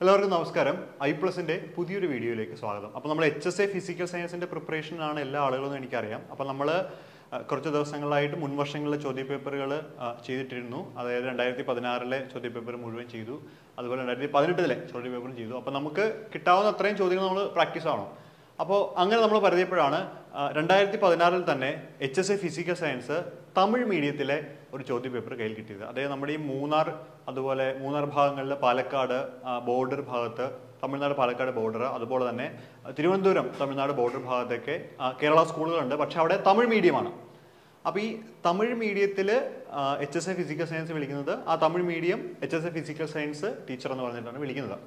എല്ലാവർക്കും നമസ്കാരം. ഐ പ്ലസിന്റെ പുതിയൊരു വീഡിയോയിലേക്ക് സ്വാഗതം. അപ്പോൾ നമ്മൾ എച്ച് എസ് എ ഫിസിക്കൽ സയൻസിന്റെ പ്രിപ്പറേഷനാണ് എല്ലാ ആളുകളും എനിക്കറിയാം. അപ്പോൾ നമ്മൾ കുറച്ച് ദിവസങ്ങളായിട്ട് മുൻവർഷങ്ങളിലെ ചോദ്യപേപ്പറുകൾ ചെയ്തിട്ടിരുന്നു. അതായത് രണ്ടായിരത്തി പതിനാറിലെ ചോദ്യപേപ്പർ മുഴുവൻ ചെയ്തു. അതുപോലെ രണ്ടായിരത്തി പതിനെട്ടിലെ ചോദ്യപേപ്പറും ചെയ്തു. അപ്പോൾ നമുക്ക് കിട്ടാവുന്ന അത്രയും ചോദ്യങ്ങൾ നമ്മൾ പ്രാക്ടീസ് ആവണം. അപ്പോൾ അങ്ങനെ നമ്മൾ പരിചയപ്പോഴാണ് രണ്ടായിരത്തി പതിനാറിൽ തന്നെ H S A physical science Tamil മീഡിയത്തിലെ ഒരു ചോദ്യ പേപ്പർ കയ്യിൽ കിട്ടിയത്. അതായത് നമ്മുടെ ഈ മൂന്നാർ അതുപോലെ മൂന്നാർ ഭാഗങ്ങളിൽ പാലക്കാട് ബോർഡർ ഭാഗത്ത് തമിഴ്നാട് പാലക്കാട് ബോർഡർ അതുപോലെ തന്നെ തിരുവനന്തപുരം തമിഴ്നാട് ബോർഡർ ഭാഗത്തൊക്കെ കേരള സ്കൂളുകളുണ്ട്. പക്ഷെ അവിടെ തമിഴ് മീഡിയമാണ്. അപ്പോൾ ഈ തമിഴ് മീഡിയത്തിൽ H S A physical science വിളിക്കുന്നത് ആ Tamil medium H S A physical science teacher എന്ന് പറഞ്ഞിട്ടാണ് വിളിക്കുന്നത്.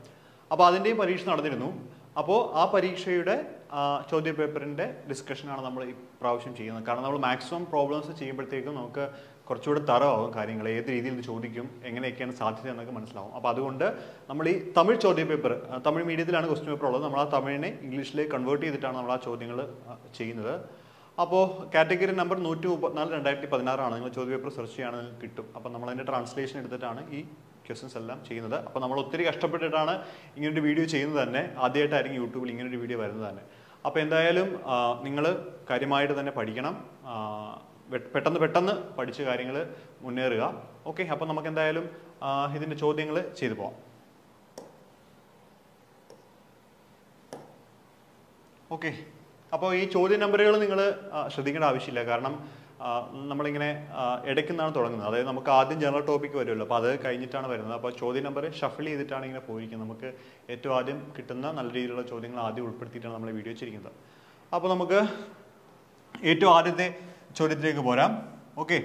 അപ്പോൾ അതിന്റെയും പരീക്ഷ നടന്നിരുന്നു. അപ്പോൾ ആ പരീക്ഷയുടെ ചോദ്യ പേപ്പറിന്റെ ഡിസ്കഷനാണ് നമ്മൾ ഈ പ്രാവശ്യം ചെയ്യുന്നത്. കാരണം നമ്മൾ മാക്സിമം പ്രോബ്ലംസ് ചെയ്യുമ്പോഴത്തേക്കും നമുക്ക് കുറച്ചുകൂടെ തറവാകും കാര്യങ്ങൾ ഏത് രീതിയിൽ ചോദിക്കും എങ്ങനെയൊക്കെയാണ് സാധ്യത എന്നൊക്കെ മനസ്സിലാവും. അപ്പോൾ അതുകൊണ്ട് നമ്മൾ ഈ തമിഴ് ചോദ്യ പേപ്പർ തമിഴ് മീഡിയത്തിലാണ് ക്വസ്റ്റ്യൻ പേപ്പർ ഉള്ളത്. നമ്മൾ ആ തമിഴിനെ ഇംഗ്ലീഷിലേക്ക് കൺവേർട്ട് ചെയ്തിട്ടാണ് നമ്മൾ ആ ചോദ്യങ്ങൾ ചെയ്യുന്നത്. അപ്പോൾ കാറ്റഗറി നമ്പർ നൂറ്റി മുപ്പത്തിനാല് രണ്ടായിരത്തി പതിനാറാണ് നിങ്ങൾ ചോദ്യ പേപ്പർ സെർച്ച് ചെയ്യുകയാണെങ്കിൽ കിട്ടും. അപ്പോൾ നമ്മൾ അതിന്റെ ട്രാൻസ്ലേഷൻ എടുത്തിട്ടാണ് ഈ ക്വസ്റ്റ്യൻസ് എല്ലാം ചെയ്യുന്നത്. അപ്പോൾ നമ്മൾ ഒത്തിരി കഷ്ടപ്പെട്ടിട്ടാണ് ഇങ്ങനൊരു വീഡിയോ ചെയ്യുന്നത് തന്നെ. ആദ്യമായിട്ടായിരിക്കും യൂട്യൂബിൽ ഇങ്ങനൊരു വീഡിയോ വരുന്നത് തന്നെ. അപ്പോൾ എന്തായാലും നിങ്ങൾ കാര്യമായിട്ട് തന്നെ പഠിക്കണം. പെട്ടെന്ന് പെട്ടെന്ന് പഠിച്ച കാര്യങ്ങൾ മുന്നേറുക. ഓക്കെ അപ്പോൾ നമുക്ക് എന്തായാലും ഇതിന്റെ ചോദ്യങ്ങൾ ചെയ്തു പോവാം. ഓക്കെ അപ്പോൾ ഈ ചോദ്യ നമ്പറുകൾ നിങ്ങൾ ശ്രദ്ധിക്കേണ്ട ആവശ്യമില്ല. കാരണം നമ്മളിങ്ങനെ ഇടയ്ക്ക് നിന്നാണ് തുടങ്ങുന്നത്. അതായത് നമുക്ക് ആദ്യം ജനറൽ ടോപ്പിക്ക് വരുമല്ലോ. അപ്പോൾ അത് കഴിഞ്ഞിട്ടാണ് വരുന്നത്. അപ്പോൾ ചോദ്യ നമ്പർ ഷഫിൾ ചെയ്തിട്ടാണ് ഇങ്ങനെ പോയിരിക്കുന്നത്. നമുക്ക് ഏറ്റവും ആദ്യം കിട്ടുന്ന നല്ല രീതിയിലുള്ള ചോദ്യങ്ങൾ ആദ്യം ഉൾപ്പെടുത്തിയിട്ടാണ് നമ്മൾ വീഡിയോ വെച്ചിരിക്കുന്നത്. അപ്പോൾ നമുക്ക് ഏറ്റവും ആദ്യത്തെ ചോദ്യത്തിലേക്ക് പോരാം. ഓക്കെ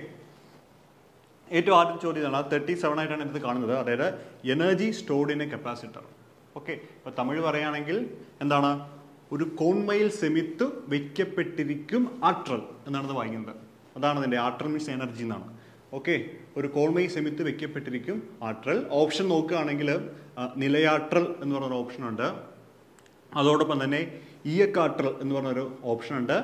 ഏറ്റവും ആദ്യം ചോദ്യം ഇതാണ്. തേർട്ടി സെവൻ ആയിട്ടാണ് ഇത് കാണുന്നത്. അതായത് energy stored in a capacitor okay ഇപ്പോൾ തമിഴ് പറയുകയാണെങ്കിൽ എന്താണ്? ഒരു കോൺമയിൽ സെമിത്ത് വയ്ക്കപ്പെട്ടിരിക്കും ആട്രൽ എന്നാണ് അത് വായിക്കുന്നത്. അതാണ് അതിന്റെ ആട്രൽ മീൻസ് എനർജി എന്നാണ്. ഓക്കെ ഒരു കോൾമൈ സെമിത്ത് വെക്കപ്പെട്ടിരിക്കും ആട്രൽ ഓപ്ഷൻ നോക്കുകയാണെങ്കിൽ നിലയാട്രൽ എന്ന് പറഞ്ഞൊരു ഓപ്ഷൻ ഉണ്ട്. അതോടൊപ്പം തന്നെ ഈയക്കാട്രൽ എന്ന് പറഞ്ഞൊരു ഓപ്ഷൻ ഉണ്ട്.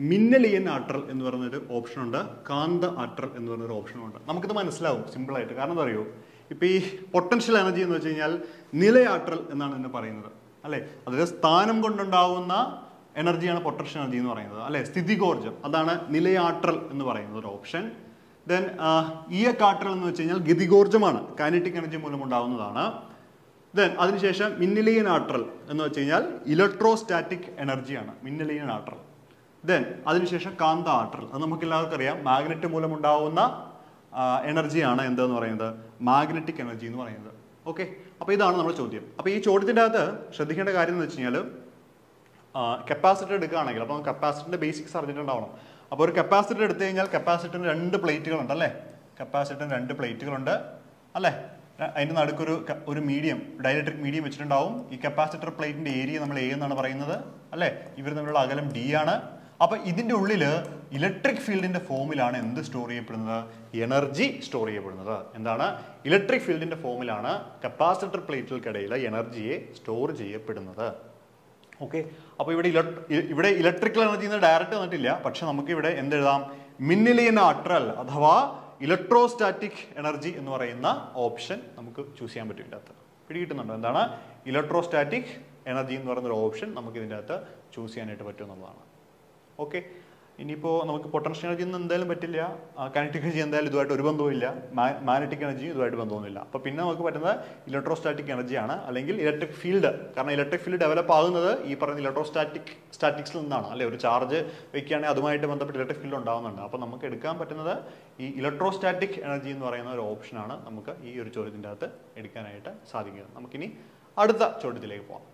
മിന്നലിയൻ ആട്രൽ എന്ന് പറഞ്ഞൊരു ഓപ്ഷനുണ്ട് കാന്ത ആട്രൽ എന്ന് പറഞ്ഞൊരു ഓപ്ഷനുണ്ട് നമുക്കിത് മനസ്സിലാവും സിമ്പിളായിട്ട്. കാരണം എന്താ അറിയോ? ഇപ്പം ഈ പൊട്ടൻഷ്യൽ എനർജി എന്ന് വെച്ച് കഴിഞ്ഞാൽ നിലയാട്രൽ എന്നാണ് ഇതിനെ പറയുന്നത്. അല്ലേ? അതായത് സ്ഥാനം കൊണ്ടുണ്ടാവുന്ന എനർജിയാണ് പൊട്ടൻഷ്യൽ എനർജി എന്ന് പറയുന്നത്. അല്ലേ? സ്ഥിതികോർജം. അതാണ് നിലയാട്രൽ എന്ന് പറയുന്നത് ഒരു ഓപ്ഷൻ. ദെൻ ഈയക്കാട്രൽ എന്ന് വെച്ച് കഴിഞ്ഞാൽ ഗതികോർജമാണ്. കൈനറ്റിക് എനർജി മൂലം ഉണ്ടാവുന്നതാണ്. ദെൻ അതിനുശേഷം മിന്നലിയൻ ആട്രൽ എന്ന് വെച്ച് കഴിഞ്ഞാൽ ഇലക്ട്രോസ്റ്റാറ്റിക് എനർജിയാണ്. മിന്നലിയൻ ആട്രൽ ദെൻ അതിനുശേഷം കാന്ത ആട്രൽ അത് നമുക്ക് എല്ലാവർക്കും അറിയാം മാഗ്നറ്റ് മൂലമുണ്ടാവുന്ന എനർജിയാണ് എന്തെന്ന് പറയുന്നത്? മാഗ്നറ്റിക് എനർജി എന്ന് പറയുന്നത്. ഓക്കെ അപ്പോൾ ഇതാണ് നമ്മുടെ ചോദ്യം. അപ്പോൾ ഈ ചോദ്യത്തിന്റെ അകത്ത് ശ്രദ്ധിക്കേണ്ട കാര്യം എന്ന് വെച്ച് കഴിഞ്ഞാൽ കപ്പാസിറ്റർ എടുക്കുകയാണെങ്കിൽ അപ്പോൾ കപ്പാസിറ്ററിന്റെ ബേസിക്സ് അറിഞ്ഞിട്ടുണ്ടാവണം അപ്പോൾ ഒരു കപ്പാസിറ്റർ എടുത്തു കഴിഞ്ഞാൽ കപ്പാസിറ്ററിന് രണ്ട് പ്ലേറ്റുകളുണ്ട് അല്ലേ? കപ്പാസിറ്ററിന് രണ്ട് പ്ലേറ്റുകളുണ്ട് അല്ലേ? അതിന്റെ നടുക്കൊരു ഒരു മീഡിയം ഡയലക്ട്രിക് മീഡിയം വെച്ചിട്ടുണ്ടാവും. ഈ കപ്പാസിറ്റർ പ്ലേറ്റിന്റെ ഏരിയ നമ്മൾ എ എന്നാണ് പറയുന്നത് അല്ലേ? ഇവർ തമ്മിലുള്ള അകലം ഡി ആണ്. അപ്പൊ ഇതിന്റെ ഉള്ളിൽ ഇലക്ട്രിക് ഫീൽഡിന്റെ ഫോമിലാണ് എന്ത് സ്റ്റോർ ചെയ്യപ്പെടുന്നത്? എനർജി സ്റ്റോർ ചെയ്യപ്പെടുന്നത്. എന്താണ്? ഇലക്ട്രിക് ഫീൽഡിന്റെ ഫോമിലാണ് കപ്പാസിറ്റർ പ്ലേറ്റുകൾക്കിടയിൽ എനർജിയെ സ്റ്റോർ ചെയ്യപ്പെടുന്നത്. ഓക്കെ അപ്പോൾ ഇവിടെ ഇവിടെ ഇലക്ട്രിക്കൽ എനർജി എന്ന് ഡയറക്റ്റ് വന്നിട്ടില്ല. പക്ഷെ നമുക്ക് ഇവിടെ എന്തെഴുതാം? മിന്നിലിയൻ ആട്രൽ അഥവാ ഇലക്ട്രോസ്റ്റാറ്റിക് എനർജി എന്ന് പറയുന്ന ഓപ്ഷൻ നമുക്ക് ചൂസ് ചെയ്യാൻ പറ്റും ഇതിന്റെ അകത്ത് പിടികിട്ടുന്നുണ്ടോ? എന്താണ്? ഇലക്ട്രോസ്റ്റാറ്റിക് എനർജി എന്ന് പറയുന്ന ഒരു ഓപ്ഷൻ നമുക്ക് ഇതിന്റെ അകത്ത് ചൂസ് ചെയ്യാനായിട്ട് പറ്റും എന്നുള്ളതാണ്. ഓക്കെ. ഇനിയിപ്പോൾ നമുക്ക് പൊട്ടൻഷ്യൽ എനർജി ഒന്നും എന്തായാലും പറ്റില്ല. കനറ്റിക് എനർജി എന്തായാലും ഇതുമായിട്ട് ഒരു ബന്ധവുമില്ല. മാഗ്നറ്റിക് എനർജി ഇതുമായിട്ട് ബന്ധമൊന്നുമില്ല. അപ്പോൾ പിന്നെ നമുക്ക് പറ്റുന്നത് ഇലക്ട്രോസ്റ്റാറ്റിക് എനർജിയാണ് അല്ലെങ്കിൽ ഇലക്ട്രിക് ഫീൽഡ് കാരണം ഇലക്ട്രിക് ഫീൽഡ് ഡെവലപ്പ് ആകുന്നത് ഈ പറയുന്ന ഇലക്ട്രോസ്റ്റാറ്റിക് സ്റ്റാറ്റിക്സിൽ നിന്നാണ്. അല്ലെ? ഒരു ചാർജ് വയ്ക്കുകയാണെങ്കിൽ അതുമായിട്ട് ബന്ധപ്പെട്ട് ഇലക്ട്രിക് ഫീൽഡ് ഉണ്ടാകുന്നുണ്ട് അപ്പോൾ നമുക്ക് എടുക്കാൻ പറ്റുന്നത് ഈ ഇലക്ട്രോസ്റ്റാറ്റിക് എനർജി എന്ന് പറയുന്ന ഒരു ഓപ്ഷനാണ് നമുക്ക് ഈ ഒരു ചോദ്യത്തിന്റെ അകത്ത് എടുക്കാനായിട്ട് സാധിക്കുന്നത്. നമുക്കിനി അടുത്ത ചോദ്യത്തിലേക്ക് പോകാം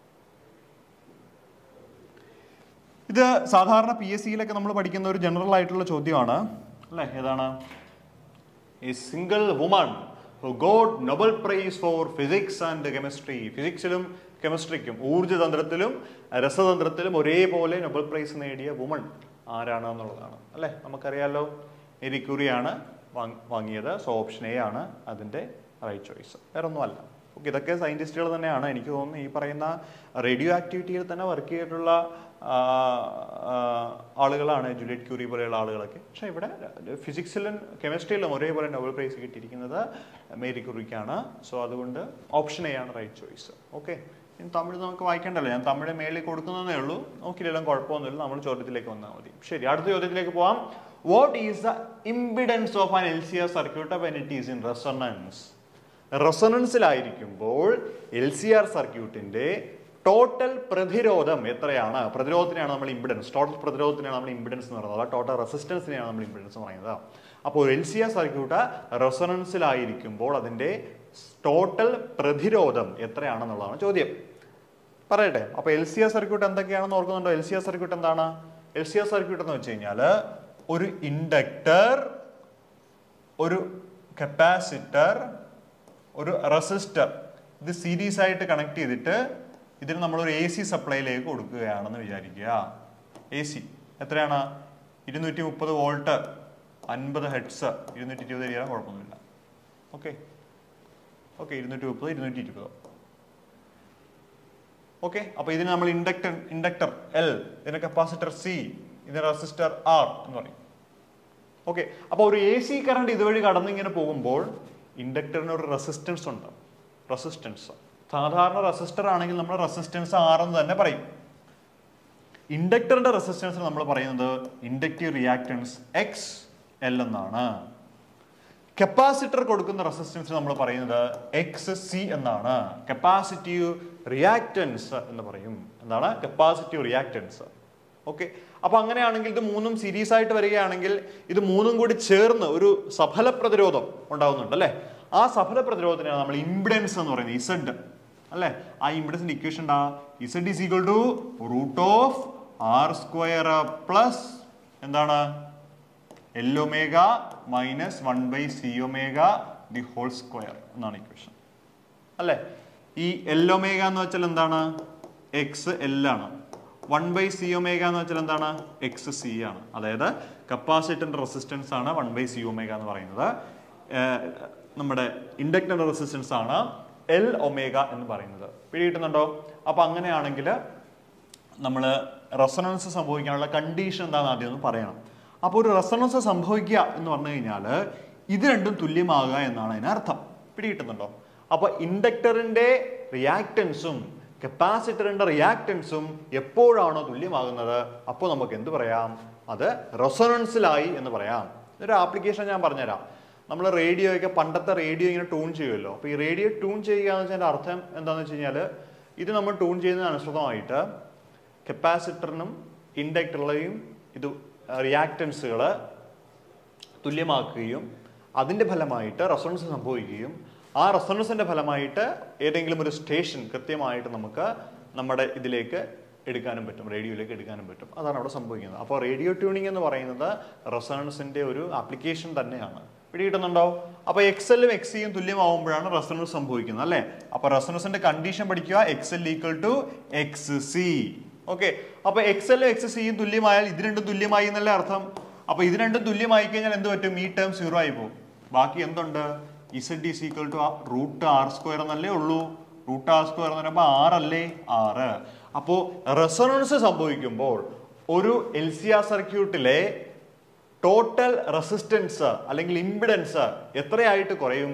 ഇത് സാധാരണ പി എസ് സിയിലൊക്കെ നമ്മൾ പഠിക്കുന്ന ഒരു ജനറൽ ആയിട്ടുള്ള ചോദ്യമാണ്. അല്ലേ? ഏതാണ്? A single woman got Nobel prize for physics and chemistry ഫിസിക്സിലും കെമിസ്ട്രിക്കും ഊർജതന്ത്രത്തിലും രസതന്ത്രത്തിലും ഒരേപോലെ നൊബൽ പ്രൈസ് നേടിയ വുമൺ ആരാണ് എന്നുള്ളതാണ്. അല്ലേ? നമുക്കറിയാലോ എരിക്കുറിയാണ് വാങ്ങിയത്. സോ ഓപ്ഷൻ എ ആണ് അതിന്റെ റൈറ്റ് ചോയ്സ് വേറെ ഒന്നുമല്ല ഓക്കെ ഇതൊക്കെ സയന്റിസ്റ്റുകൾ തന്നെയാണ്. എനിക്ക് തോന്നുന്നു ഈ പറയുന്ന റേഡിയോ ആക്ടിവിറ്റിയിൽ തന്നെ വർക്ക് ചെയ്തിട്ടുള്ള ആളുകളാണ് ജൂലിയറ്റ് ക്യൂറി പോലെയുള്ള ആളുകളൊക്കെ. പക്ഷേ ഇവിടെ ഫിസിക്സിലും കെമിസ്ട്രിയിലും ഒരേപോലെ നോബൽ പ്രൈസ് കിട്ടിയിരിക്കുന്നത് മേരി ക്യൂറിക്കാണ്. സോ അതുകൊണ്ട് ഓപ്ഷൻ എ ആണ് റൈറ്റ് ചോയ്സ്. ഓക്കെ ഇനി തമിഴ് നമുക്ക് വായിക്കേണ്ടല്ലോ. ഞാൻ തമിഴ് മേളിൽ കൊടുക്കുന്നതേ ഉള്ളൂ. നോക്കിയില്ലെങ്കിലും കുഴപ്പമൊന്നുമില്ല. നമ്മൾ ചോദ്യത്തിലേക്ക് വന്നാൽ മതി. ശരി അടുത്ത ചോദ്യത്തിലേക്ക് പോവാം. What is the impedance of an L C R circuit of an it is in resonance റെസണൻസിലായിരിക്കുമ്പോൾ L C R സർക്യൂട്ടിന്റെ ടോട്ടൽ പ്രതിരോധം എത്രയാണ്? പ്രതിരോധത്തിനാണ് നമ്മൾ ഇമ്പിഡൻസ് ടോട്ടൽ പ്രതിരോധത്തിനാണ് നമ്മൾ ഇമ്പിഡൻസ് എന്ന് പറയുന്നത്. ടോട്ടൽ റെസിസ്റ്റൻസിനെയാണ് നമ്മൾ ഇമ്പിഡൻസ് എന്ന് പറയുന്നത്. അപ്പോൾ എൽ സി ആർ സർക്യൂട്ട് റെസണൻസിലായിരിക്കുമ്പോൾ അതിന്റെ ടോട്ടൽ പ്രതിരോധം എത്രയാണെന്നുള്ളതാണ് ചോദ്യം. പറയട്ടെ. അപ്പോൾ എൽ സി ആർ സർക്യൂട്ട് എന്തൊക്കെയാണെന്ന് ഓർക്കുന്നുണ്ടോ? എൽ സി ആർ സർക്യൂട്ട് എന്താണ്? എൽ സി ആർ സർക്യൂട്ട് എന്ന് വെച്ച് കഴിഞ്ഞാൽ ഒരു ഇൻഡക്ടർ ഒരു കപ്പാസിറ്റർ ഒരു റെസിസ്റ്റർ ഇത് സീരീസ് ആയിട്ട് കണക്ട് ചെയ്തിട്ട് ഇതിന് നമ്മളൊരു എ സി സപ്ലൈയിലേക്ക് കൊടുക്കുകയാണെന്ന് വിചാരിക്കുക. എ സി എത്രയാണ്? ഇരുന്നൂറ്റി മുപ്പത് വോൾട്ട്. അൻപത് ഹെഡ്സ് ഇരുന്നൂറ്റി ഇരുപത് ചെയ്യാൻ കുഴപ്പമൊന്നുമില്ല. ഓക്കെ ഓക്കെ ഇരുന്നൂറ്റി മുപ്പത് ഇരുന്നൂറ്റി ഇരുപത് ഓക്കെ അപ്പൊ ഇതിന് നമ്മൾ ഇൻഡക്ടർ ഇൻഡക്ടർ എൽ ഇതിന് കപ്പാസിറ്റർ സി ഇതിന് റെസിസ്റ്റർ ആർ എന്ന് പറയും. ഓക്കെ അപ്പോൾ ഒരു എ സി കറണ്ട് ഇതുവഴി കടന്നിങ്ങനെ പോകുമ്പോൾ ഇൻഡക്ടറിന് ഒരു റെസിസ്റ്റൻസ് ഉണ്ട്. റെസിസ്റ്റൻസ്. സാധാരണ റെസിസ്റ്റർ ആണെങ്കിൽ നമ്മൾ റെസിസ്റ്റൻസ് ആർ എന്ന് തന്നെ പറയും. ഇൻഡക്ടറിന്റെ റെസിസ്റ്റൻസ് നമ്മൾ പറയുന്നത് ഇൻഡക്റ്റീവ് റിയാക്ടൻസ് എക്സ് എൽ എന്നാണ്. കപ്പാസിറ്റർ കൊടുക്കുന്ന റെസിസ്റ്റൻസ് നമ്മൾ പറയുന്നത് എക്സ് സി എന്നാണ്. കപ്പാസിറ്റീവ് റിയാക്ടൻസ് എന്ന് പറയും. എന്താണ്? കപ്പാസിറ്റീവ് റിയാക്ടൻസ് ഓക്കെ അപ്പൊ അങ്ങനെയാണെങ്കിൽ ഇത് മൂന്നും സീരീസ് ആയിട്ട് വരികയാണെങ്കിൽ ഇത് മൂന്നും കൂടി ചേർന്ന് ഒരു സഫല പ്രതിരോധം ഉണ്ടാവുന്നുണ്ട് അല്ലെ? ആ സഫല പ്രതിരോധത്തിനാണ് നമ്മൾ ഇമ്പിഡൻസ് എന്ന് പറയുന്നത് ഇസഡ് അല്ലെ? ആ impedance equation Z is equal to root of R square plus എന്താണ്? L omega minus one by C omega the whole square എന്നാണ് ഇക്വേഷൻ അല്ലേ? ഈ എൽ ഒമേഗ എന്ന് വെച്ചാൽ എന്താണ്? എക്സ് എൽ ആണ്. വൺ ബൈ സി ഒമേഗ എന്ന് വെച്ചാൽ എന്താണ്? എക്സ് സി ആണ്. അതായത് കപ്പാസിറ്ററിന്റെ റെസിസ്റ്റൻസ് ആണ് വൺ ബൈ സി ഒമേഗ എന്ന് പറയുന്നത്. നമ്മുടെ ഇൻഡക്ടറിന്റെ റെസിസ്റ്റൻസ് ആണ് എൽ ഒമേഗ എന്ന് പറയുന്നത്. പിടികിട്ടുന്നുണ്ടോ അപ്പൊ അങ്ങനെയാണെങ്കിൽ നമ്മൾ റെസണൻസ് സംഭവിക്കാനുള്ള കണ്ടീഷൻ എന്താണെന്ന് ആദ്യം ഒന്ന് പറയണം. അപ്പോൾ ഒരു റെസണൻസ് സംഭവിക്കുക എന്ന് പറഞ്ഞു കഴിഞ്ഞാൽ ഇത് രണ്ടും തുല്യമാകുക എന്നാണ് അതിനർത്ഥം. പിടികിട്ടുന്നുണ്ടോ അപ്പോൾ ഇൻഡക്ടറിന്റെ റിയാക്ടൻസും കപ്പാസിറ്ററിന്റെ റിയാക്റ്റൻസും എപ്പോഴാണോ തുല്യമാകുന്നത്? അപ്പോൾ നമുക്ക് എന്ത് പറയാം? അത് റെസൊണൻസിലായി എന്ന് പറയാം. ഒരു ആപ്ലിക്കേഷൻ ഞാൻ പറഞ്ഞുതരാം. നമ്മൾ റേഡിയോയൊക്കെ പണ്ടത്തെ റേഡിയോ ഇങ്ങനെ ട്യൂൺ ചെയ്യുമല്ലോ. അപ്പോൾ ഈ റേഡിയോ ട്യൂൺ ചെയ്യുക എന്ന് വെച്ചാൽ അർത്ഥം എന്താണെന്ന് വെച്ച് കഴിഞ്ഞാൽ ഇത് നമ്മൾ ട്യൂൺ ചെയ്യുന്നതിന് അനുസൃതമായിട്ട് കപ്പാസിറ്ററിനും ഇൻഡക്ടറിലെയും ഇത് റിയാക്റ്റൻസുകൾ തുല്യമാക്കുകയും അതിന്റെ ഫലമായിട്ട് റെസൊണൻസ് സംഭവിക്കുകയും ആ റെസൊണൻസിന്റെ ഫലമായിട്ട് ഏതെങ്കിലും ഒരു സ്റ്റേഷൻ കൃത്യമായിട്ട് നമുക്ക് നമ്മുടെ ഇതിലേക്ക് എടുക്കാനും പറ്റും റേഡിയോയിലേക്ക് എടുക്കാനും പറ്റും. അതാണ് അവിടെ സംഭവിക്കുന്നത്. അപ്പോൾ റേഡിയോ ട്യൂണിംഗ് എന്ന് പറയുന്നത് റെസണൻസിന്റെ ഒരു ആപ്ലിക്കേഷൻ തന്നെയാണ്. പിടികിട്ടുന്നുണ്ടോ? അപ്പോൾ എക്സലും എക്സിയും തുല്യമാവുമ്പോഴാണ് റെസൊണൻസ് സംഭവിക്കുന്നത് അല്ലേ? അപ്പോൾ റെസൊണൻസിന്റെ കണ്ടീഷൻ പഠിക്കുക X L equal to X C. Okay. അപ്പൊ എക്സലും എക്സ് സിയും തുല്യമായാൽ ഇത് രണ്ടും തുല്യമായി എന്നല്ലേ അർത്ഥം? അപ്പോൾ ഇത് രണ്ടും തുല്യമായി കഴിഞ്ഞാൽ എന്ത് പറ്റും? ഈ ടേം സീറോ ആയി പോകും. ബാക്കി എന്തുണ്ട്? Z is equal to root R square എന്നല്ലേ ഉള്ളൂ? റൂട്ട് ആർ സ്ക്വയർ എന്ന് പറയുമ്പോൾ ആറല്ലേ ആറ് അപ്പോൾ റെസൊണൻസ് സംഭവിക്കുമ്പോൾ ഒരു എൽ സി ആർ സർക്യൂട്ടിലെ ടോട്ടൽ റെസിസ്റ്റൻസ് അല്ലെങ്കിൽ ഇമ്പിഡൻസ് എത്രയായിട്ട് കുറയും?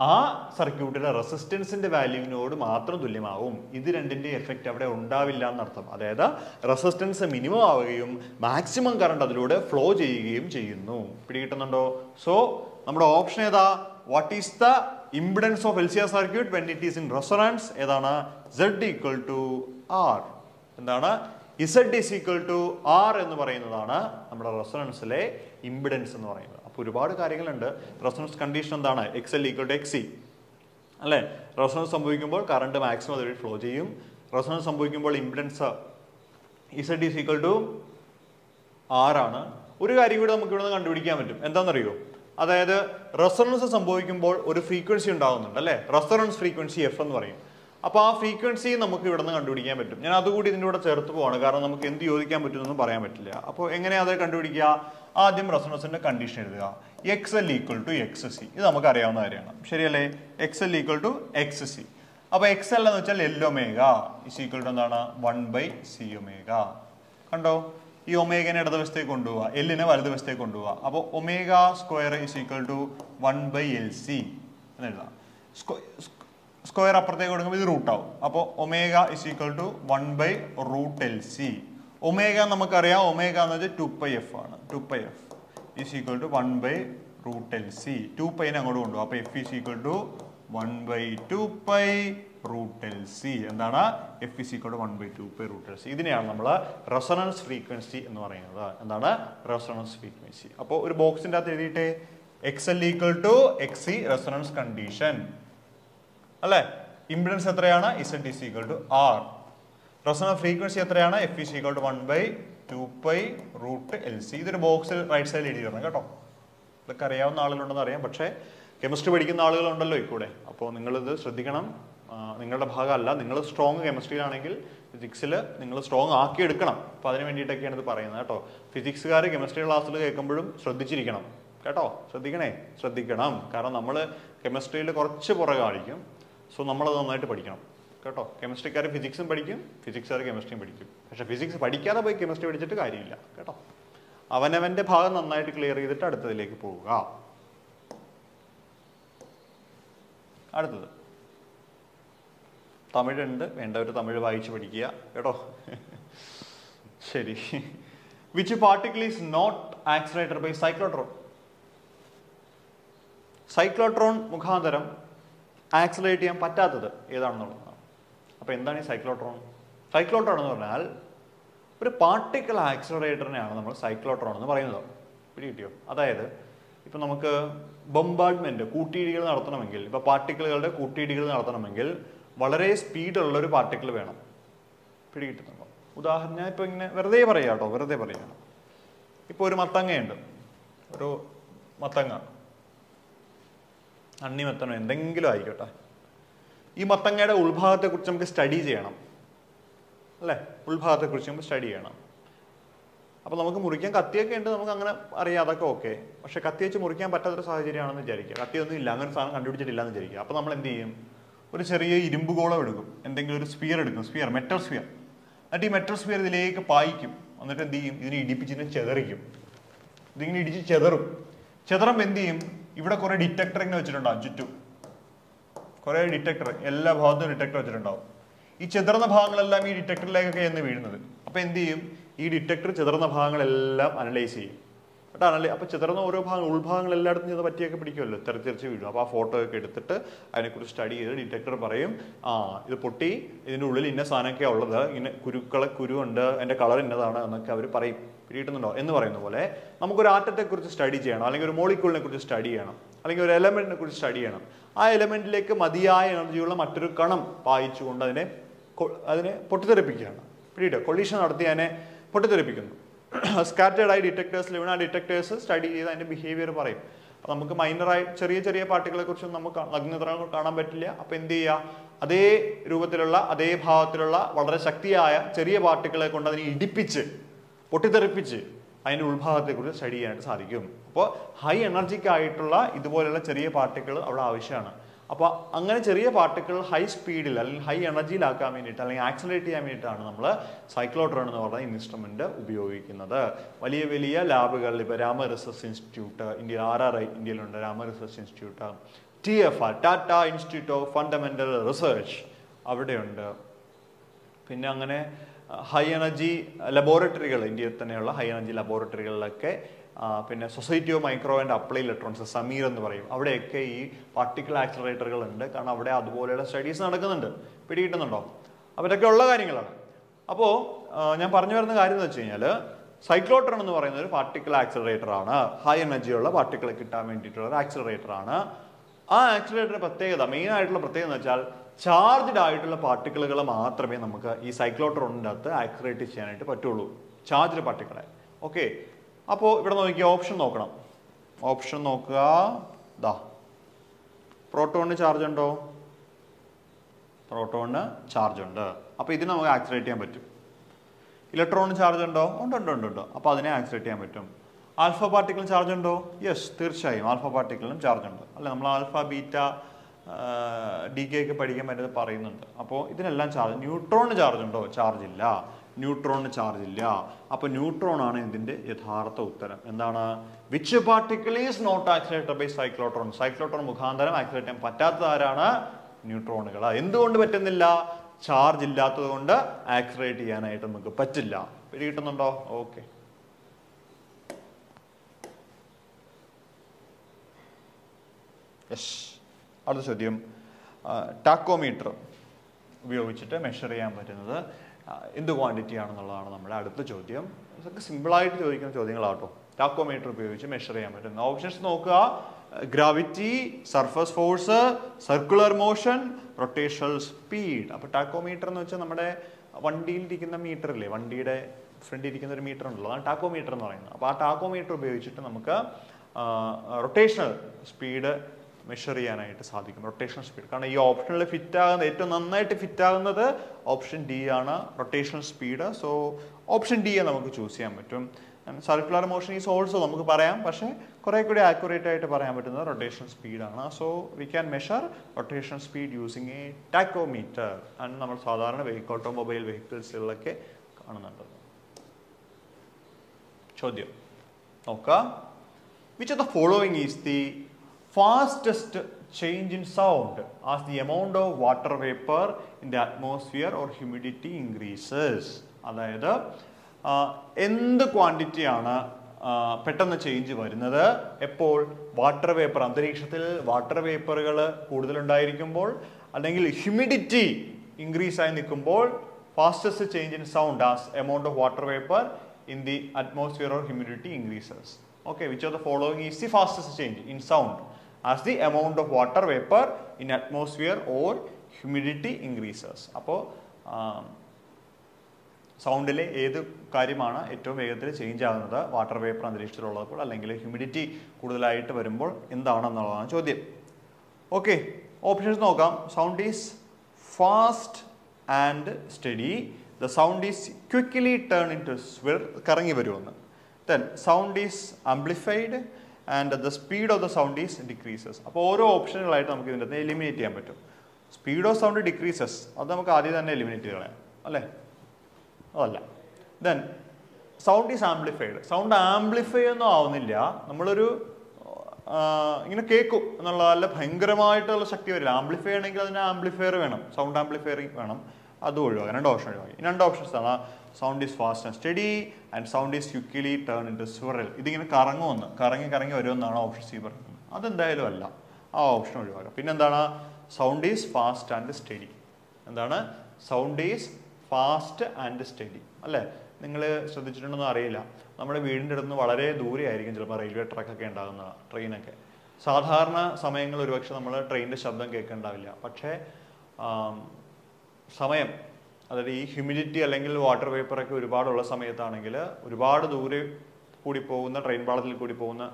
ആ സർക്യൂട്ടിലെ റെസിസ്റ്റൻസിന്റെ വാല്യൂവിനോട് മാത്രം തുല്യമാവും. ഇത് രണ്ടിന്റെ എഫക്റ്റ് അവിടെ ഉണ്ടാവില്ല എന്നർത്ഥം. അതായത് റെസിസ്റ്റൻസ് മിനിമം ആവുകയും മാക്സിമം കറണ്ട് അതിലൂടെ ഫ്ലോ ചെയ്യുകയും ചെയ്യുന്നു. പിടികിട്ടുന്നുണ്ടോ? സോ നമ്മുടെ ഓപ്ഷൻ ഏതാ? What is the impedance of L C R circuit when it is in resonance ഏതാണ്? സെഡ് ഈക്വൽ ടു ആർ എന്താണ്? Z is equal to R എന്ന് പറയുന്നതാണ് നമ്മുടെ റെസൊണൻസിലെ ഇംപിഡൻസ് എന്ന് പറയുന്നത്. അപ്പോൾ ഒരുപാട് കാര്യങ്ങളുണ്ട്. റെസൊണൻസ് കണ്ടീഷൻ എന്താണ്? X L equal to X C അല്ലേ? റെസൊണൻസ് സംഭവിക്കുമ്പോൾ കറണ്ട് മാക്സിമം അതുവഴി ഫ്ലോ ചെയ്യും. റെസൊണൻസ് സംഭവിക്കുമ്പോൾ impedance Z is equal to ആറാണ് ഒരു കാര്യം കൂടി നമുക്ക് ഇവിടെ നിന്ന് കണ്ടുപിടിക്കാൻ പറ്റും. എന്താണെന്നറിയോ? അതായത് റെസൊണൻസ് സംഭവിക്കുമ്പോൾ ഒരു ഫ്രീക്വൻസി ഉണ്ടാകുന്നുണ്ട് അല്ലേ? റെസൊണൻസ് ഫ്രീക്വൻസി എഫ് എന്ന് പറയും. അപ്പോൾ ആ ഫ്രീക്വൻസി നമുക്ക് ഇവിടെ നിന്ന് കണ്ടുപിടിക്കാൻ പറ്റും. ഞാൻ അതുകൂടി ഇതിന്റെ കൂടെ ചേർത്ത് പോവാണ്. കാരണം നമുക്ക് എന്ത് ചോദിക്കാൻ പറ്റുമെന്നൊന്നും പറയാൻ പറ്റില്ല. അപ്പോൾ എങ്ങനെയാ അത് കണ്ടുപിടിക്കുക? ആദ്യം റെസൊണൻസിന്റെ കണ്ടീഷൻ എഴുതുക. X L equal to X C ഇത് നമുക്ക് അറിയാവുന്ന കാര്യമാണ്. ശരിയല്ലേ? X L equal to X C അപ്പോൾ എക്സ് എൽ എന്ന് വെച്ചാൽ L omega is equal to എന്താണ്? വൺ ബൈ സി ഒമേഗ കണ്ടോ? ഈ ഒമേഗനെ ഇടതുവശത്തേക്ക് കൊണ്ടുപോവുക എല്ലിനെ വലതുവശത്തേക്ക് കൊണ്ടുപോവുക അപ്പോൾ omega square is equal to one by L C എന്ന് എഴുതാം. സ്ക്വയർ അപ്പുറത്തേക്ക് കൊടുക്കുമ്പോൾ ഇത് റൂട്ട് ആവും. അപ്പോൾ omega is equal to one by root L C omega നമുക്കറിയാം. ഒമേഗ എന്ന് വെച്ചാൽ ടു പൈ എഫ് ആണ്. Two pi F is equal to one by root L C two പൈനെ അങ്ങോട്ട് കൊണ്ടുപോകും അപ്പോൾ F is equal to one by two pi root C എന്താണ്? F is equal to one by two pi root C ഇതിനെയാണ് നമ്മൾ resonance frequency എന്ന് പറയുന്നത്. എന്താണ്? Resonance frequency അപ്പോൾ ഒരു ബോക്സിന്റെ അകത്ത് എഴുതിയിട്ടേ X L equal to X C resonance condition അല്ലേ? ഇംപിഡൻസ് എത്രയാണ്? Z is equal to R resonance frequency എത്രയാണ്? F is equal to one by two pi root L C ഇതൊരു ബോക്സിൽ റൈറ്റ് സൈഡിൽ എഴുതി തരണം കേട്ടോ. ഇതൊക്കെ അറിയാവുന്ന ആളുകളുണ്ടെന്ന് അറിയാം. പക്ഷേ കെമിസ്ട്രി പഠിക്കുന്ന ആളുകളുണ്ടല്ലോ ഇക്കൂടെ അപ്പോൾ നിങ്ങളിത് ശ്രദ്ധിക്കണം. നിങ്ങളുടെ ഭാഗമല്ല. നിങ്ങൾ സ്ട്രോങ് കെമിസ്ട്രിയിലാണെങ്കിൽ ഫിസിക്സിൽ നിങ്ങൾ സ്ട്രോങ് ആക്കി എടുക്കണം അപ്പോൾ അതിന് വേണ്ടിയിട്ടൊക്കെയാണ് ഇത് പറയുന്നത് കേട്ടോ. ഫിസിക്സുകാർ കെമിസ്ട്രി ക്ലാസ്സിൽ കേൾക്കുമ്പോഴും ശ്രദ്ധിച്ചിരിക്കണം. കേട്ടോ? ശ്രദ്ധിക്കണേ? ശ്രദ്ധിക്കണം. കാരണം നമ്മൾ കെമിസ്ട്രിയിൽ കുറച്ച് പുറകാണിക്കും സോ നമ്മളത് നന്നായിട്ട് പഠിക്കണം. കേട്ടോ? കെമിസ്ട്രിക്കാർ ഫിസിക്സും പഠിക്കും. ഫിസിക്സുകാർ കെമിസ്ട്രിയും പഠിക്കും. പക്ഷേ ഫിസിക്സ് പഠിക്കാതെ പോയി കെമിസ്ട്രി പഠിച്ചിട്ട് കാര്യമില്ല. കേട്ടോ? അവനവന്റെ ഭാഗം നന്നായിട്ട് ക്ലിയർ ചെയ്തിട്ട് അടുത്തതിലേക്ക് പോവുക. അടുത്തത്. തമിഴുണ്ട്. വേണ്ടവർ തമിഴ് വായിച്ച് പഠിക്കുക. കേട്ടോ ശരി. Which particle is not accelerated by cyclotron cyclotron മുഖാന്തരം ആക്സിലേറ്റ് ചെയ്യാൻ പറ്റാത്തത് ഏതാണെന്നുള്ളതാണ് അപ്പോൾ എന്താണ് ഈ സൈക്ലോട്രോൺ സൈക്ലോട്രോൺ എന്ന് പറഞ്ഞാൽ ഒരു പാർട്ടിക്കിൾ ആക്സിലറേറ്ററിനെയാണ് നമ്മൾ സൈക്ലോട്രോൺ എന്ന് പറയുന്നത്. പിടി കിട്ടിയോ? അതായത് ഇപ്പം നമുക്ക് ബൊമ്പാർഡ്മെന്റ് കൂട്ടിയിടികൾ നടത്തണമെങ്കിൽ ഇപ്പോൾ പാർട്ടിക്കിളുകളുടെ കൂട്ടിയിടികൾ നടത്തണമെങ്കിൽ വളരെ സ്പീഡുള്ള ഒരു പാർട്ടിക്കിൾ വേണം. പിടികിട്ടുന്നുണ്ടോ? ഉദാഹരണം ഞാൻ ഇപ്പോൾ ഇങ്ങനെ വെറുതെ പറയാം കേട്ടോ വെറുതെ പറയുകയാണ് ഇപ്പോൾ ഒരു മത്തങ്ങയുണ്ട്. ഒരു മത്തങ്ങ. അണ്ണി മത്തനോ എന്തെങ്കിലും ആയിക്കോട്ടെ. ഈ മത്തങ്ങയുടെ ഉൾഭാഗത്തെക്കുറിച്ച് നമുക്ക് സ്റ്റഡി ചെയ്യണം. അല്ലേ? ഉൾഭാഗത്തെക്കുറിച്ച് നമുക്ക് സ്റ്റഡി ചെയ്യണം. അപ്പോൾ നമുക്ക് മുറിക്കാൻ കത്തിയൊക്കെ ഉണ്ട് നമുക്ക് അങ്ങനെ അറിയാം അതൊക്കെ ഓക്കെ പക്ഷെ കത്തി വെച്ച് മുറിക്കാൻ പറ്റാത്തൊരു സാഹചര്യമാണെന്ന് വിചാരിക്കുക. കത്തിയൊന്നും ഇല്ല അങ്ങനെ സാധനം കണ്ടുപിടിച്ചിട്ടില്ല എന്ന് വിചാരിക്കുക. അപ്പോൾ നമ്മൾ എന്ത് ചെയ്യും? ഒരു ചെറിയ ഇരുമ്പ് ഗോളം എടുക്കും. എന്തെങ്കിലും ഒരു സ്പിയർ എടുക്കും. സ്പിയർ മെറ്റൽ സ്പിയർ എന്നിട്ട് ഈ മെറ്റൽ സ്പിയർ ഇതിലേക്ക് പായിക്കും. എന്നിട്ട് എന്ത് ചെയ്യും? ഇതിനെ ഇടിപ്പിച്ചിട്ട് ചെതറിക്കും. ഇതിങ്ങനെ ഇടിച്ച് ചെതറും. ചെതറം എന്ത് ചെയ്യും? ഇവിടെ കുറെ ഡിറ്റക്ടർ ഇങ്ങനെ വെച്ചിട്ടുണ്ടാവും ചുറ്റും. കുറെ ഡിറ്റക്ടർ എല്ലാ ഭാഗത്തും ഡിറ്റക്ടർ വെച്ചിട്ടുണ്ടാവും. ഈ ചെതറുന്ന ഭാഗങ്ങളെല്ലാം ഈ ഡിറ്റക്ടറിലേക്കൊക്കെ എന്ന് വീഴുന്നത്. അപ്പൊ എന്ത് ചെയ്യും? ഈ ഡിറ്റക്ടർ ചെതറുന്ന ഭാഗങ്ങളെല്ലാം അനലൈസ് ചെയ്യും. കേട്ടോ അപ്പോൾ അപ്പൊ ചെതറുന്ന ഓരോ ഭാഗങ്ങൾ ഉൾഭാഗങ്ങൾ എല്ലായിടത്തും ചെയ്ത് പറ്റിയൊക്കെ പിടിക്കുമല്ലോ? തെറിച്ചെറിച്ച് വീഴും. അപ്പൊ ആ ഫോട്ടോ ഒക്കെ എടുത്തിട്ട് അതിനെക്കുറിച്ച് സ്റ്റഡി ചെയ്ത് ഡിറ്റക്ടർ പറയും ആ ഇത് പൊട്ടി ഇതിന്റെ ഉള്ളിൽ ഇന്ന സാധനമൊക്കെ ഉള്ളത്. ഇങ്ങനെ കുരുക്കളെ കുരുണ്ട് അതിന്റെ കളർ ഇന്നതാണ് എന്നൊക്കെ അവർ പറയും. പിടിയിട്ടുന്നുണ്ടോ എന്ന് പറയുന്ന പോലെ നമുക്കൊരു ആറ്റത്തെക്കുറിച്ച് സ്റ്റഡി ചെയ്യണം. അല്ലെങ്കിൽ ഒരു മോളിക്യൂളിനെ കുറിച്ച് സ്റ്റഡി ചെയ്യണം. അല്ലെങ്കിൽ ഒരു എലമെന്റിനെ കുറിച്ച് സ്റ്റഡി ചെയ്യണം. ആ എലമെന്റിലേക്ക് മതിയായ എനർജിയുള്ള മറ്റൊരു കണം പായിച്ചുകൊണ്ട് അതിനെ അതിനെ പൊട്ടിത്തെറിപ്പിക്കുകയാണ്. പിടിയിട്ട് കൊളീഷൻ നടത്തി അതിനെ പൊട്ടിത്തെറിപ്പിക്കുന്നു. സ്കാറ്റേഡ് ആയി ഡിറ്റക്ടേഴ്സിൽ വീണ ആ ഡിറ്റക്ടേഴ്സ് സ്റ്റഡി ചെയ്ത് അതിന്റെ ബിഹേവിയർ പറയും. അപ്പൊ നമുക്ക് മൈനറായി ചെറിയ ചെറിയ പാർട്ടികളെ കുറിച്ചും നമുക്ക് നഗ്നത്ര കാണാൻ പറ്റില്ല. അപ്പൊ എന്ത് ചെയ്യുക? അതേ രൂപത്തിലുള്ള അതേ ഭാവത്തിലുള്ള വളരെ ശക്തിയായ ചെറിയ പാർട്ടികളെ കൊണ്ട് അതിനെ ഇടിപ്പിച്ച് പൊട്ടിത്തെറിപ്പിച്ച് അതിന്റെ ഉൾഭാഗത്തെക്കുറിച്ച് സ്റ്റഡി ചെയ്യാനായിട്ട് സാധിക്കും. അപ്പോൾ ഹൈ എനർജിക്കായിട്ടുള്ള ഇതുപോലെയുള്ള ചെറിയ പാർട്ടിക്കിൾ അവിടെ ആവശ്യമാണ്. അപ്പോൾ അങ്ങനെ ചെറിയ പാർട്ടിക്കിൾ ഹൈ സ്പീഡിൽ അല്ലെങ്കിൽ ഹൈ എനർജിയിലാക്കാൻ വേണ്ടിയിട്ട് അല്ലെങ്കിൽ ആക്സിലറേറ്റ് ചെയ്യാൻ വേണ്ടിയിട്ടാണ് നമ്മൾ സൈക്ലോട്രോൺ എന്ന് പറഞ്ഞ ഇൻസ്ട്രുമെന്റ് ഉപയോഗിക്കുന്നത്. വലിയ വലിയ ലാബുകളിൽ ഇപ്പോൾ രാമ റിസർച്ച് ഇൻസ്റ്റിറ്റ്യൂട്ട് ഇന്ത്യയിൽ ആർ ആർ ഐ ഇന്ത്യയിലുണ്ട് Rama research institute T F R Tata institute of fundamental research അവിടെയുണ്ട്. പിന്നെ അങ്ങനെ ഹൈ എനർജി ലബോറട്ടറികൾ ഇന്ത്യയിൽ തന്നെയുള്ള ഹൈ എനർജി ലബോറട്ടറികളിലൊക്കെ പിന്നെ society of micro and apply electronics Sameer എന്ന് പറയും. അവിടെയൊക്കെ ഈ പാർട്ടിക്കൽ ആക്സിലറേറ്ററുകൾ ഉണ്ട് കാരണം അവിടെ അതുപോലെയുള്ള സ്റ്റഡീസ് നടക്കുന്നുണ്ട്. പിടികിട്ടുന്നുണ്ടോ? അപ്പോൾ ഇതൊക്കെ ഉള്ള കാര്യങ്ങളാണ്. അപ്പോൾ ഞാൻ പറഞ്ഞു വരുന്ന കാര്യം എന്ന് വെച്ച് കഴിഞ്ഞാൽ സൈക്ലോട്രോൺ എന്ന് പറയുന്ന ഒരു പാർട്ടിക്കൽ ആക്സിലറേറ്റർ ആണ്. ഹൈ എനർജിയുള്ള പാർട്ടിക്കിൾ കിട്ടാൻ വേണ്ടിയിട്ടുള്ള ഒരു ആക്സിലറേറ്റർ ആണ്. ആ ആക്സിലറേറ്ററിന്റെ പ്രത്യേകത മെയിൻ ആയിട്ടുള്ള പ്രത്യേകത എന്ന് വെച്ചാൽ ചാർജ്ഡ് ആയിട്ടുള്ള പാർട്ടിക്കിളുകൾ മാത്രമേ നമുക്ക് ഈ സൈക്ലോട്രോണിന്റെ അകത്ത് ആക്സിലറേറ്റ് ചെയ്യാനായിട്ട് പറ്റുള്ളൂ. ചാർജ്ഡ് പാർട്ടിക്കിളെ ഓക്കെ അപ്പോൾ ഇവിടെ നോക്കിയ ഓപ്ഷൻ നോക്കണം. ഓപ്ഷൻ നോക്കുക. ദാ. പ്രോട്ടോണിന് ചാർജ് ഉണ്ടോ? പ്രോട്ടോണിന് ചാർജ് ഉണ്ട്. അപ്പോൾ ഇതിന് നമുക്ക് ആക്സിലേറ്റ് ചെയ്യാൻ പറ്റും. ഇലക്ട്രോണിന് ചാർജ് ഉണ്ടോ? ഉണ്ട് ഉണ്ട് ഉണ്ട് ഉണ്ട്. അപ്പോൾ അതിനെ ആക്സിലേറ്റ് ചെയ്യാൻ പറ്റും. ആൽഫ പാർട്ടിക്കിളിന് ചാർജ് ഉണ്ടോ? യെസ് തീർച്ചയായും ആൽഫ പാർട്ടിക്കിളിനും ചാർജ് ഉണ്ട്. അല്ലെ നമ്മൾ ആൽഫ ബീറ്റ ഡി കെ ഒക്കെ പഠിക്കാൻ പറ്റുന്നത് പറയുന്നുണ്ട്. അപ്പോൾ ഇതിനെല്ലാം ചാർജ് ന്യൂട്രോണിന് ചാർജ് ഉണ്ടോ? ചാർജ് ഇല്ല. ന്യൂട്രോണിന് ചാർജ് ഇല്ല. അപ്പോൾ ന്യൂട്രോൺ ആണ് ഇതിന്റെ യഥാർത്ഥ ഉത്തരം. എന്താണ്? Which particle is not accelerated by cyclotron cyclotron മുഖാന്തരം ആക്സിലേറ്റ് ചെയ്യാൻ പറ്റാത്തത് ആരാണ്? ന്യൂട്രോണുകൾ എന്തുകൊണ്ട് പറ്റുന്നില്ല? ചാർജ് ഇല്ലാത്തത് കൊണ്ട് ആക്സിലേറ്റ് ചെയ്യാനായിട്ട് നമുക്ക് പറ്റില്ല. പിടി കിട്ടുന്നുണ്ടോ? ഓക്കെ യെസ് അടുത്ത ചോദ്യം. ടാക്കോമീറ്റർ ഉപയോഗിച്ചിട്ട് മെഷർ ചെയ്യാൻ പറ്റുന്നത് എന്ത് ക്വാണ്ടിറ്റി ആണെന്നുള്ളതാണ് നമ്മുടെ അടുത്ത ചോദ്യം. ഇതൊക്കെ സിമ്പിളായിട്ട് ചോദിക്കുന്ന ചോദ്യങ്ങളാട്ടോ. ടാക്കോമീറ്റർ ഉപയോഗിച്ച് മെഷർ ചെയ്യാൻ പറ്റുന്ന ഓപ്ഷൻസ് നോക്കുക. Gravity surface force circular motion rotational speed അപ്പോൾ ടാക്കോമീറ്റർ എന്ന് വെച്ചാൽ നമ്മുടെ വണ്ടിയിൽ ഇരിക്കുന്ന മീറ്റർ ഇല്ലേ? വണ്ടിയുടെ ഫ്രണ്ടിൽ ഇരിക്കുന്ന ഒരു മീറ്റർ ഉണ്ടല്ലോ. അതാണ് ടാക്കോമീറ്റർ എന്ന് പറയുന്നത്. അപ്പോൾ ആ ടാക്കോമീറ്റർ ഉപയോഗിച്ചിട്ട് നമുക്ക് റൊട്ടേഷണൽ സ്പീഡ് മെഷർ ചെയ്യാനായിട്ട് സാധിക്കും. റൊട്ടേഷണൽ സ്പീഡ് കാരണം ഈ ഓപ്ഷനിൽ ഫിറ്റ് ആകുന്ന ഏറ്റവും നന്നായിട്ട് ഫിറ്റ് ആകുന്നത് ഓപ്ഷൻ ഡി ആണ് rotational speed so option D നമുക്ക് ചൂസ് ചെയ്യാൻ പറ്റും. സർക്കുലർ മോഷൻ ഈസ് ഓൾസോ നമുക്ക് പറയാം. പക്ഷേ കുറെ കൂടി ആക്യുറേറ്റ് ആയിട്ട് പറയാൻ പറ്റുന്നത് rotation സ്പീഡാണ് so we can measure rotation speed using a tachometer ആണ് നമ്മൾ സാധാരണ വെഹിക്കിൾ ഓട്ടോമൊബൈൽ വെഹിക്കിൾസുകളിലൊക്കെ കാണുന്നുണ്ട്. ചോദ്യം. നോക്കാം. Which of the following is the fastest change in sound as the amount of water vapor in the atmosphere or humidity increases അതായത് എന്ത് ക്വാണ്ടിറ്റിയാണ് പെട്ടെന്ന് ചേഞ്ച് വരുന്നത് എപ്പോൾ വാട്ടർ വേപ്പർ അന്തരീക്ഷത്തിൽ വാട്ടർ വേപ്പറുകൾ കൂടുതലുണ്ടായിരിക്കുമ്പോൾ അല്ലെങ്കിൽ ഹ്യൂമിഡിറ്റി ഇൻക്രീസ് ആയി നിൽക്കുമ്പോൾ fastest change in sound as amount of water vapour in the atmosphere or humidity increases. Okay, which of the following is the fastest change in sound as the amount of water vapor in atmosphere or humidity increases. അപ്പോൾ സൗണ്ടിലെ ഏത് കാര്യമാണ് ഏറ്റവും വേഗത്തിൽ change ആകുന്നത്? Water vapour അന്തരീക്ഷത്തിലുള്ളപ്പോൾ അല്ലെങ്കിൽ humidity കൂടുതലായിട്ട് വരുമ്പോൾ എന്താണെന്നുള്ളതാണ് ചോദ്യം. ഓക്കെ ഓപ്ഷൻസ് നോക്കാം. Sound is fast and steady the sound is quickly turn into swirl കറങ്ങി വരുമെന്ന്. Then sound is amplified and the speed of the sound is decreases അപ്പോൾ ഓരോ ഓപ്ഷനുകളായിട്ട് നമുക്ക് ഇതിന്റെ അകത്ത് എലിമിനേറ്റ് ചെയ്യാൻ പറ്റും. സ്പീഡ് ഓഫ് സൗണ്ട് ഡിക്രീസസ് അത് നമുക്ക് ആദ്യം തന്നെ എലിമിനേറ്റ് ചെയ്ത് അല്ലേ? അതല്ല. Then sound is amplified sound amplify ഒന്നും ആവുന്നില്ല. നമ്മളൊരു ഇങ്ങനെ കേൾക്കും എന്നുള്ള നല്ല ഭയങ്കരമായിട്ടുള്ള ശക്തി വരില്ല. ആംപ്ലിഫൈ ആണെങ്കിൽ അതിന് ആംപ്ലിഫയർ വേണം. സൗണ്ട് ആംപ്ലിഫയർ വേണം. അത് ഒഴിവാക്കാം. രണ്ട് ഓപ്ഷൻ ഒഴിവാക്കി. രണ്ട് ഓപ്ഷൻസ് ആണ്. Sound is fast and steady and sound is quickly turn into swirl ഇതിങ്ങനെ കറങ്ങുമെന്ന്. കറങ്ങി കറങ്ങി വരുമെന്നാണ് ഓപ്ഷൻ സി പറയുന്നത്. അതെന്തായാലും അല്ല. ആ ഓപ്ഷൻ ഒഴിവാക്കാം. പിന്നെന്താണ്? Sound is fast and steady എന്താണ്? Sound is fast and steady അല്ലേ? നിങ്ങൾ ശ്രദ്ധിച്ചിട്ടുണ്ടെന്ന് അറിയില്ല. നമ്മുടെ വീടിന്റെ അടുത്ത് നിന്ന് വളരെ ദൂരെ ആയിരിക്കും ചിലപ്പോൾ റെയിൽവേ ട്രാക്കൊക്കെ ഉണ്ടാകുന്ന ട്രെയിനൊക്കെ. സാധാരണ സമയങ്ങളിൽ ഒരുപക്ഷെ നമ്മൾ ട്രെയിനിന്റെ ശബ്ദം കേൾക്കുന്നുണ്ടാവില്ല പക്ഷേ സമയം അതായത് ഈ ഹ്യൂമിഡിറ്റി അല്ലെങ്കിൽ വാട്ടർ വേപ്പറൊക്കെ ഒരുപാടുള്ള സമയത്താണെങ്കിൽ ഒരുപാട് ദൂരെ കൂടി പോകുന്ന ട്രെയിൻ പാളത്തിൽ കൂടി പോകുന്ന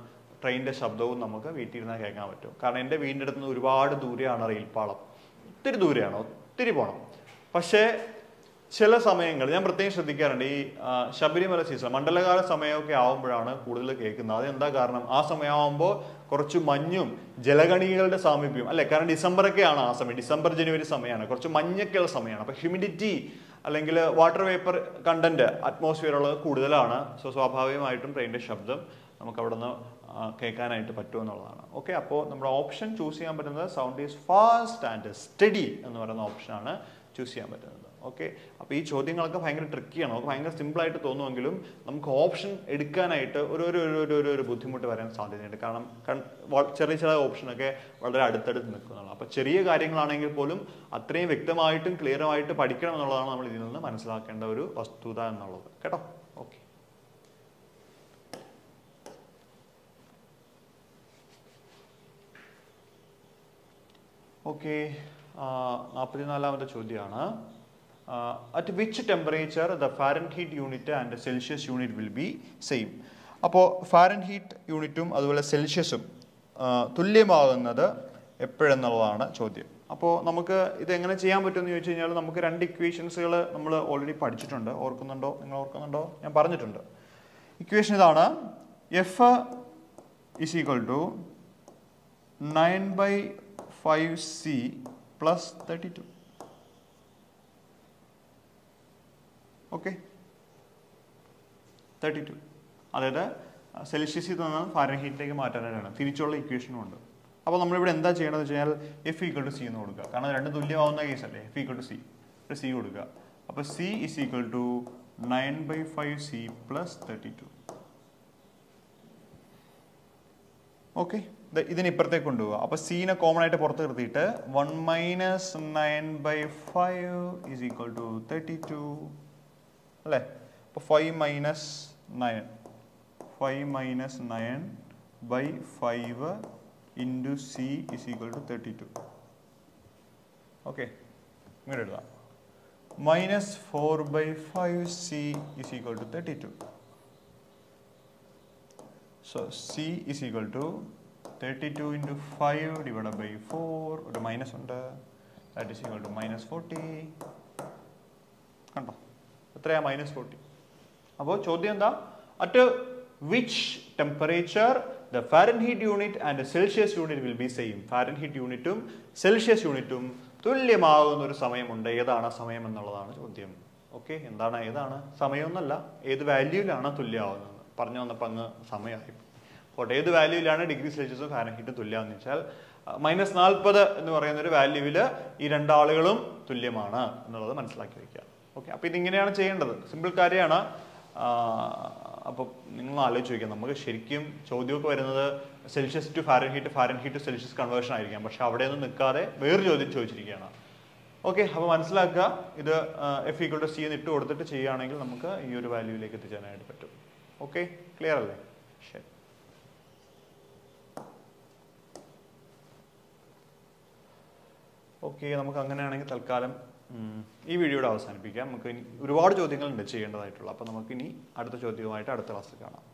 ട്രെയിനിന്റെ ശബ്ദവും നമുക്ക് വീട്ടിൽ കേൾക്കാൻ പറ്റും. കാരണം എന്റെ വീടിന്റെ അടുത്ത് നിന്ന് ഒരുപാട് ദൂരെയാണ് റെയിൽ പാളം ഒത്തിരി ദൂരെയാണ് ഒത്തിരി പോകണം പക്ഷേ ചില സമയങ്ങൾ ഞാൻ പ്രത്യേകം ശ്രദ്ധിക്കാറുണ്ട് ഈ ശബരിമല സീസൺ മണ്ഡലകാല സമയമൊക്കെ ആവുമ്പോഴാണ് കൂടുതൽ കേൾക്കുന്നത്. അതെന്താ കാരണം? ആ സമയമാകുമ്പോൾ കുറച്ച് മഞ്ഞും ജലഗണികളുടെ സാമീപ്യം. അല്ലെ? കാരണം ഡിസംബർ ഒക്കെയാണ് ആ സമയം. ഡിസംബർ ജനുവരി സമയമാണ്. കുറച്ച് മഞ്ഞൊക്കെയുള്ള സമയമാണ്. അപ്പൊ ഹ്യൂമിഡിറ്റി അല്ലെങ്കിൽ വാട്ടർ വേപ്പർ കണ്ടന്റ് അറ്റ്മോസ്ഫിയർ ഉള്ളത് കൂടുതലാണ്. സോ സ്വാഭാവികമായിട്ടും ട്രെയിനിന്റെ ശബ്ദം നമുക്ക് അവിടെ നിന്ന് കേൾക്കാനായിട്ട് പറ്റുമെന്നുള്ളതാണ്. ഓക്കെ അപ്പോൾ നമ്മുടെ ഓപ്ഷൻ ചൂസ് ചെയ്യാൻ പറ്റുന്നത് sound is fast and steady എന്ന് പറയുന്ന ഓപ്ഷനാണ് ചൂസ് ചെയ്യാൻ പറ്റുന്നത്. ഓക്കെ അപ്പോൾ ഈ ചോദ്യങ്ങളൊക്കെ ഭയങ്കര ട്രിക്കിയാണ് നമുക്ക് ഭയങ്കര സിമ്പിളായിട്ട് തോന്നുമെങ്കിലും നമുക്ക് ഓപ്ഷൻ എടുക്കാനായിട്ട് ഒരു ഒരു ഒരു ഒരു ഒരു ബുദ്ധിമുട്ട് വരാൻ സാധ്യതയുണ്ട്. കാരണം ചെറിയ ചെറിയ ഓപ്ഷനൊക്കെ വളരെ അടുത്തടുത്ത് നിൽക്കുന്നതാണ്. അപ്പോൾ ചെറിയ കാര്യങ്ങളാണെങ്കിൽ പോലും അത്രയും വ്യക്തമായിട്ടും ക്ലിയറുമായിട്ട് പഠിക്കണം എന്നുള്ളതാണ് നമ്മൾ ഇതിൽ നിന്ന് മനസ്സിലാക്കേണ്ട ഒരു വസ്തുത എന്നുള്ളത്. കേട്ടോ? ഓക്കെ ഓക്കെ നാൽപ്പത്തിനാലാമത്തെ ചോദ്യമാണ്. At which temperature the Fahrenheit unit and Celsius unit will be same അപ്പോൾ ഫാരൻ ഹീറ്റ് യൂണിറ്റും അതുപോലെ സെൽഷ്യസും തുല്യമാകുന്നത് എപ്പോഴെന്നുള്ളതാണ് ചോദ്യം. അപ്പോൾ നമുക്ക് ഇത് എങ്ങനെ ചെയ്യാൻ പറ്റുമെന്ന് ചോദിച്ചു കഴിഞ്ഞാൽ നമുക്ക് രണ്ട് ഇക്വേഷൻസുകൾ നമ്മൾ ഓൾറെഡി പഠിച്ചിട്ടുണ്ട്. ഓർക്കുന്നുണ്ടോ? നിങ്ങൾ ഓർക്കുന്നുണ്ടോ? ഞാൻ പറഞ്ഞിട്ടുണ്ട്. ഇക്വേഷൻ ഇതാണ്. F is equal to nine by five C plus thirty two okay thirty two അതായത് സെൽഷ്യസിൽ നിന്ന് ഫാരൻഹീറ്റിലേക്ക് മാറ്റാനായിട്ടാണ് തിരിച്ചുള്ള ഇക്വേഷനും ഉണ്ട്. അപ്പോൾ നമ്മളിവിടെ എന്താ ചെയ്യണമെന്ന് വെച്ച് കഴിഞ്ഞാൽ എഫ് ഈക്വൾ ടു സി എന്ന് കൊടുക്കുക. കാരണം രണ്ട് തുല്യമാവുന്ന കേസല്ലേ എഫ് ഈക്വൾ ടു സി ഇവിടെ സി കൊടുക്കുക. അപ്പോൾ C is equal to nine by five C plus thirty two okay ഇതിന് ഇപ്പുറത്തേക്ക് കൊണ്ടുപോകുക അപ്പോൾ സീനെ കോമൺ ആയിട്ട് പുറത്ത് നിർത്തിയിട്ട് one minus nine by five is equal to thirty two അല്ലേ? അപ്പോൾ five minus nine five minus nine by five into C is equal to thirty two okay ഇങ്ങനെ എഴുതാം. Minus four by five C is equal to thirty two so C is equal to thirty two into five divide by four ഒരു minus ഉണ്ട്. That is equal to minus forty കണ്ടോ? എത്രയാ? Minus forty അപ്പോൾ ചോദ്യം എന്താ? At which temperature the Fahrenheit unit and Celsius unit will be same Fahrenheit യൂണിറ്റും Celsius യൂണിറ്റും തുല്യമാകുന്ന ഒരു സമയമുണ്ട്. ഏതാണ് സമയം എന്നുള്ളതാണ് ചോദ്യം. ഓക്കെ എന്താണ്? ഏതാണ്? സമയമൊന്നല്ല ഏത് വാല്യൂവിലാണ് തുല്യമാവുന്നത് പറഞ്ഞു വന്നപ്പോൾ അങ്ങ് സമയമായി. പോട്ടെ. ഏത് വാല്യൂവിലാണ് ഡിഗ്രി സെൽഷ്യസും ഫാരൻഹീറ്റും തുല്യമാണെന്ന് വെച്ചാൽ മൈനസ് നാൽപ്പത് എന്ന് പറയുന്ന ഒരു വാല്യൂവിൽ ഈ രണ്ടാളുകളും തുല്യമാണ് എന്നുള്ളത് മനസ്സിലാക്കി വെക്കുക. ഓക്കെ അപ്പോൾ ഇതിങ്ങനെയാണ് ചെയ്യേണ്ടത്. സിമ്പിൾ കാര്യമാണ്. അപ്പോൾ നിങ്ങൾ ആലോചിച്ച് നോക്കുക നമുക്ക് ശരിക്കും ചോദ്യമൊക്കെ വരുന്നത് Celsius to Fahrenheit Fahrenheit to Celsius conversion ആയിരിക്കാം. പക്ഷെ അവിടെ നിന്ന് നിൽക്കാതെ വേറൊരു ചോദ്യം ചോദിച്ചിരിക്കുകയാണ്. ഓക്കെ അപ്പോൾ മനസ്സിലാക്കുക. ഇത് എഫ് ഈക്വൾ ടു സി എന്ന് ഇട്ട് കൊടുത്തിട്ട് ചെയ്യുകയാണെങ്കിൽ നമുക്ക് ഈ ഒരു വാല്യൂവിലേക്ക് എത്തിച്ചേരാനായിട്ട് പറ്റും. ഓക്കെ ക്ലിയർ അല്ലേ? ശരി. ഓക്കെ നമുക്ക് അങ്ങനെയാണെങ്കിൽ തൽക്കാലം ഈ വീഡിയോയുടെ അവസാനിപ്പിക്കാം. നമുക്ക് ഇനി ഒരുപാട് ചോദ്യങ്ങളുണ്ട് ചെയ്യേണ്ടതായിട്ടുള്ള. അപ്പോൾ നമുക്കിനി അടുത്ത ചോദ്യവുമായിട്ട് അടുത്ത ക്ലാസ്സിൽ കാണാം.